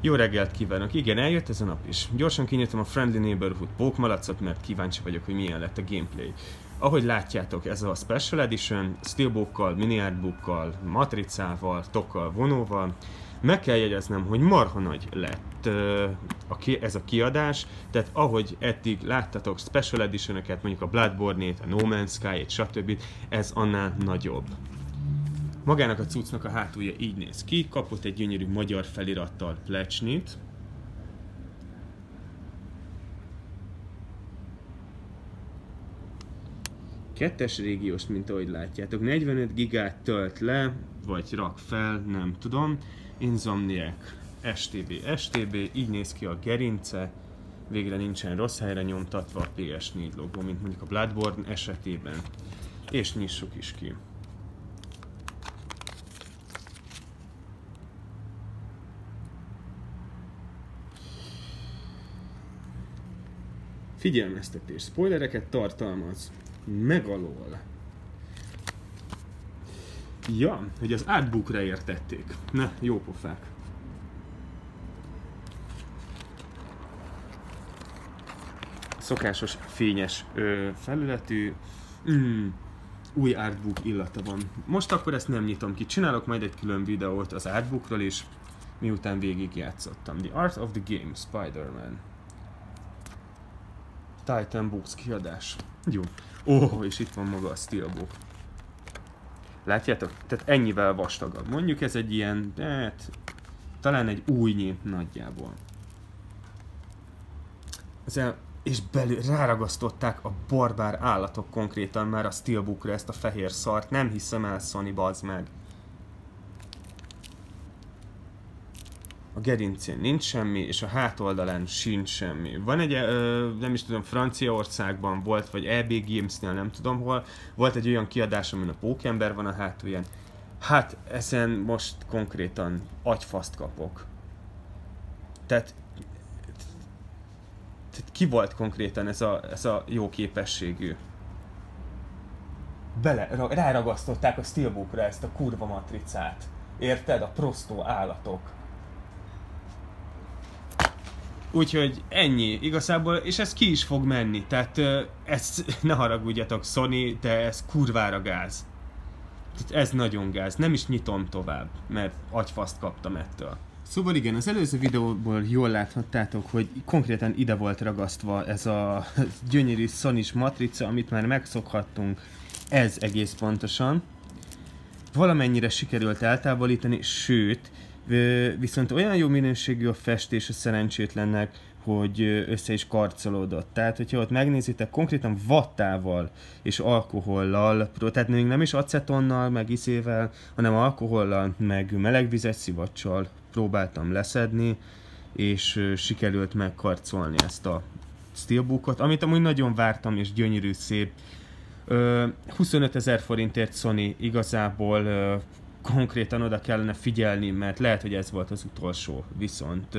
Jó reggelt kívánok! Igen, eljött ez a nap is. Gyorsan kinyitom a Friendly Neighborhood pókmalacot, mert kíváncsi vagyok, hogy milyen lett a gameplay. Ahogy látjátok, ez a Special Edition, steelbookkal, miniartbookkal, matricával, tokkal, vonóval. Meg kell jegyeznem, hogy marha nagy lett uh, a ki, ez a kiadás, tehát ahogy eddig láttatok Special edition mondjuk a Bloodborne-ét, a No Man's Sky-ét, stb. ez annál nagyobb. Magának a cuccnak a hátulja így néz ki, kapott egy gyönyörű magyar felirattal plecsnit. Kettes régiós, mint ahogy látjátok, 45 gigát tölt le, vagy rak fel, nem tudom. Insomniac, STB, STB, így néz ki a gerince, végre nincsen rossz helyre nyomtatva a PS4 logó, mint mondjuk a Bloodborne esetében. És nyissuk is ki. Figyelmeztetés. Spoilereket tartalmaz. Megalól. Ja, hogy az artbookra értették. Na, jó pofák. Szokásos fényes ö, felületű. Mm, új artbook illata van. Most akkor ezt nem nyitom ki. Csinálok majd egy külön videót az artbookról is, miután végig játszottam. The Art of the Game, Spider-Man. Titan Books kiadás. Jó. Ó, oh, és itt van maga a Steelbook. Látjátok? Tehát ennyivel vastagabb. Mondjuk ez egy ilyen, hát, talán egy újnyi nagyjából. Ezzel, és belül ráragasztották a barbár állatok konkrétan már a Steelbookra ezt a fehér szart. Nem hiszem el, Sony, bazd meg. A gerincén nincs semmi, és a hátoldalán sincs semmi. Van egy, ö, nem is tudom, Franciaországban volt, vagy EB Games-nél, nem tudom hol, volt egy olyan kiadás, amin a pókember van a hátulján. Hát ezen most konkrétan agyfaszt kapok. Tehát, tehát ki volt konkrétan ez a, ez a jó képességű? Bele, ráragasztották a Steelbookra ezt a kurva matricát. Érted? A prostó állatok Úgyhogy ennyi igazából, és ez ki is fog menni, tehát ez, ne haragudjatok Sony, de ez kurvára gáz. Tehát ez nagyon gáz, nem is nyitom tovább, mert agyfaszt kaptam ettől. Szóval igen, az előző videóból jól láthattátok, hogy konkrétan ide volt ragasztva ez a gyönyörű sony matrica, amit már megszokhattunk, ez egész pontosan. Valamennyire sikerült eltávolítani, sőt, viszont olyan jó minőségű a festés a szerencsétlennek, hogy össze is karcolódott. Tehát, hogyha ott megnézitek, konkrétan vattával és alkohollal, tehát még nem is acetonnal, meg iszével, hanem alkohollal, meg melegvizes szivacsal próbáltam leszedni, és sikerült megkarcolni ezt a steelbookot, amit amúgy nagyon vártam, és gyönyörű, szép. 25 ezer forintért Sony igazából konkrétan oda kellene figyelni, mert lehet, hogy ez volt az utolsó viszont,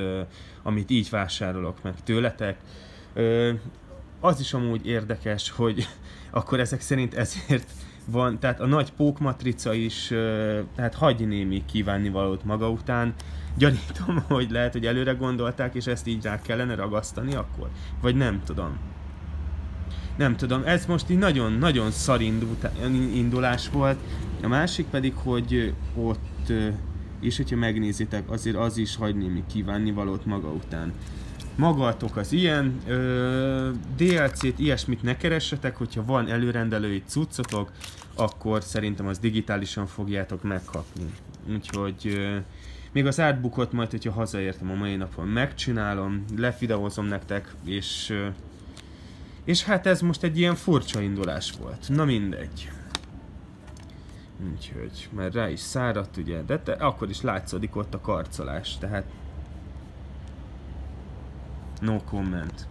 amit így vásárolok meg tőletek. Az is amúgy érdekes, hogy akkor ezek szerint ezért van, tehát a nagy pókmatrica is, tehát hagy némi kívánnivalót maga után. Gyanítom, hogy lehet, hogy előre gondolták, és ezt így rá kellene ragasztani akkor. Vagy nem tudom. Nem tudom, ez most így nagyon-nagyon szar indulás volt. A másik pedig, hogy ott, és hogyha megnézitek, azért az is hagy némi kívánni valót maga után. Magatok az ilyen, DLC-t, ilyesmit ne keressetek, hogyha van előrendelői cuccotok, akkor szerintem az digitálisan fogjátok megkapni. Úgyhogy még az artbookot majd, hogyha hazaértem a mai napon megcsinálom, lefideózom nektek, és és hát ez most egy ilyen furcsa indulás volt. Na mindegy. Úgyhogy, mert rá is száradt ugye, de te, akkor is látszódik ott a karcolás, tehát no comment.